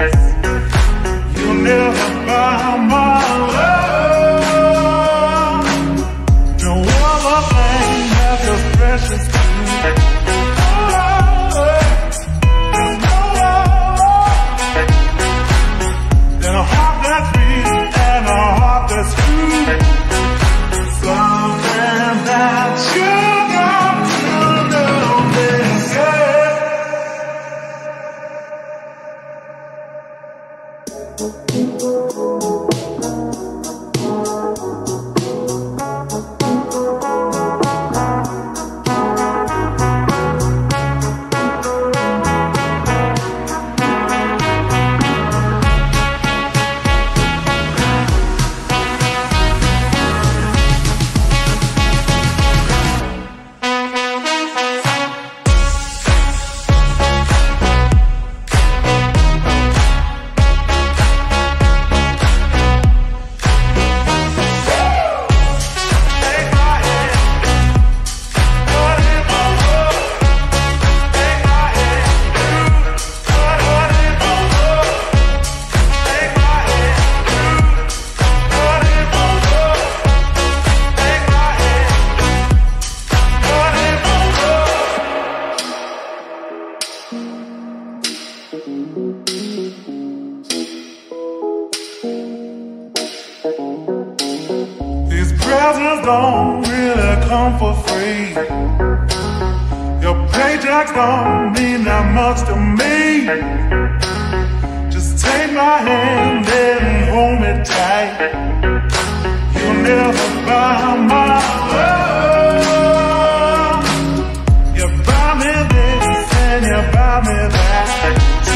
Gracias. Música presents don't really come for free. Your paychecks don't mean that much to me. Just take my hand and hold me tight. You'll never buy my love. You buy me this and you buy me that.